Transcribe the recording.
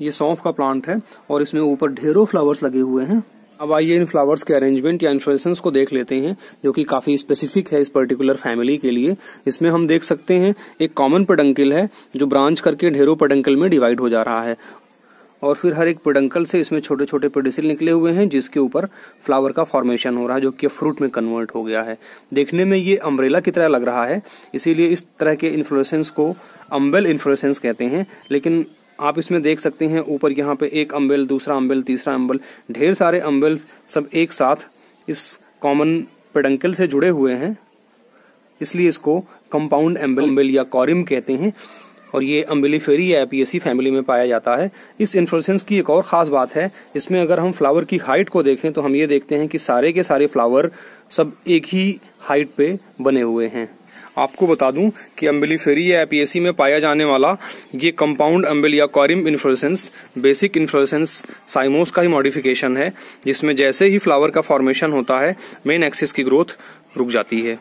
ये सौंफ का प्लांट है और इसमें ऊपर ढेरों फ्लावर्स लगे हुए हैं। अब आइए इन फ्लावर्स के अरेंजमेंट या इन्फ्लोरेंस को देख लेते हैं, जो कि काफ़ी स्पेसिफिक है इस पर्टिकुलर फैमिली के लिए। इसमें हम देख सकते हैं, एक कॉमन पेडंकल है, जो ब्रांच करके ढेरों पेडंकल में डिवाइड हो जा रहा है। और फिर हर एक पेडंकल से इसमें छोटे छोटे पेडिसिल निकले हुए हैं, जिसके ऊपर फ्लावर का फॉर्मेशन हो रहा है, जो कि फ्रूट में कन्वर्ट हो गया है। देखने में ये अम्ब्रेला की तरह लग रहा है, इसीलिए इस तरह के इन्फ्लोरेसेंस को अम्बेल इन्फ्लोरेसेंस कहते हैं। लेकिन आप इसमें देख सकते हैं, ऊपर यहाँ पे एक अम्बेल दूसरा अम्बेल तीसरा अम्बेल ढेर सारे अम्बेल्स सब एक साथ इस कॉमन पेडंकल से जुड़े हुए हैं। इसलिए इसको कंपाउंड एम्बेल या कॉरिम कहते हैं। और ये अम्बिलीफेरी या एपीएसी फैमिली में पाया जाता है। इस इन्फ्लोसेंस की एक और खास बात है, इसमें अगर हम फ्लावर की हाइट को देखें तो हम ये देखते हैं कि सारे के सारे फ्लावर सब एक ही हाइट पे बने हुए हैं। आपको बता दूँ कि अम्बिलीफेरी या एपीएसी में पाया जाने वाला ये कंपाउंड अम्बिल या corymb inflorescence basic inflorescence cymose का ही मॉडिफिकेशन है, जिसमें जैसे ही फ्लावर का फॉर्मेशन होता है मेन एक्सिस की ग्रोथ रुक जाती है।